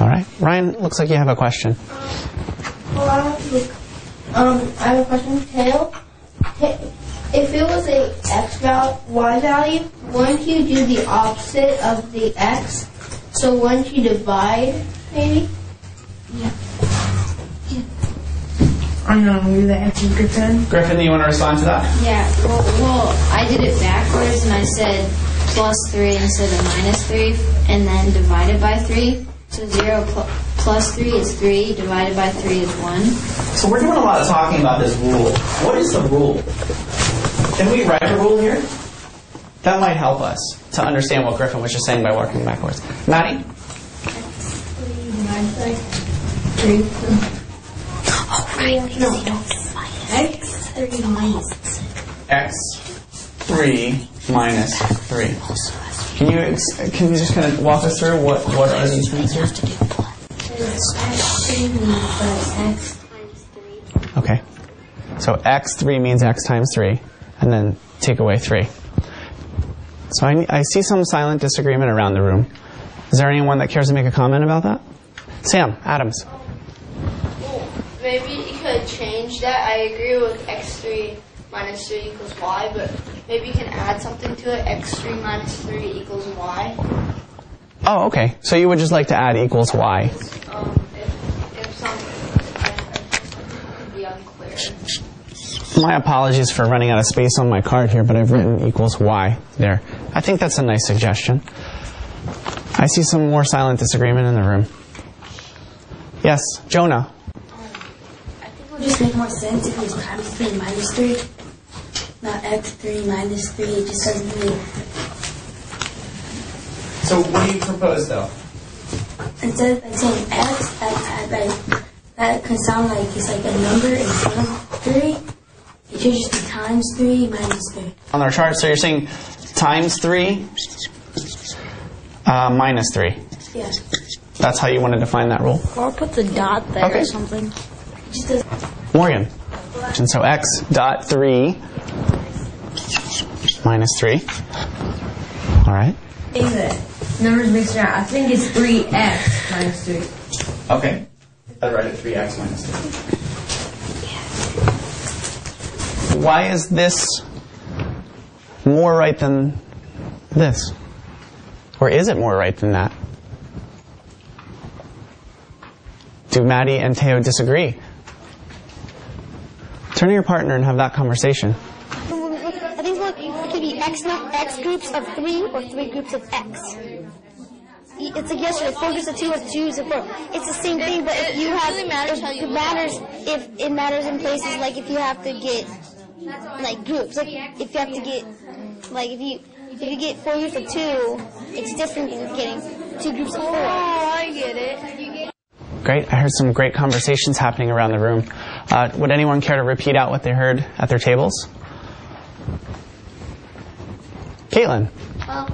All right. Ryan, looks like you have a question. Well, I have um, I have a question. Tail. Ta- If it was a x val- y value, wouldn't you do the opposite of the x? So wouldn't you divide, maybe? Yeah. yeah. I know you're the X Griffin. Griffin, do you want to respond to that? Yeah, well, well, I did it backwards and I said plus 3 instead of minus 3, and then divided by 3. So 0 pl- plus 3 is 3, divided by 3 is 1. So we're doing a lot of talking about this rule. What is the rule? Can we write a rule here? That might help us to understand what Griffin was just saying by working backwards. Maddie? X three minus three. Can you ex- can you just kind of walk us through what what are these things here? Okay. So x three means x times three, and then take away three. So I, I see some silent disagreement around the room. Is there anyone that cares to make a comment about that? Sam Adams. Maybe you could change that. I agree with x3 minus 3 equals y, but maybe you can add something to it. x3 minus 3 equals y. Oh, okay. So you would just like to add equals y. Um, if, if some, I, I could be unclear. My apologies for running out of space on my card here, but I've written equals y there. I think that's a nice suggestion. I see some more silent disagreement in the room. Yes, Jonah. I think it would just make more sense if it was times 3 and minus 3. Not x3 minus 3. It just doesn't really. So what do you propose though? Instead of like saying x, that, that, like, that can sound like it's like a number in front of 3. It should just be times 3 minus 3. On our chart, so you're saying times 3 uh, minus 3. Yeah. That's how you want to define that rule? Or put the dot there Okay. or something. It. Morgan. And so x dot 3 minus 3. All right. David. Numbers mixed around. I think it's 3x minus 3. Okay. I'd write it 3x minus 3. Why is this more right than this? Or is it more right than that? Do Maddie and Teo disagree? Turn to your partner and have that conversation. I think look, it could be X not X groups of three or three groups of X. It's like yesterday, four groups of two or twos of four. It's the same thing, but if you have, really matters if it look matters if it matters in places like if you have to get like groups, like if you have to get like if you if you get four groups of two, it's different than getting two groups of four. Oh, I get it. Great. I heard some great conversations happening around the room. Uh, would anyone care to repeat out what they heard at their tables? Caitlin. Well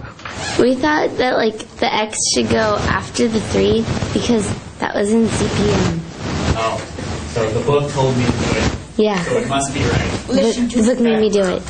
we thought that like the X should go after the three because that was in CPM. Oh, so the book told me to do it, Yeah. So it must be right. The, the book made me do it.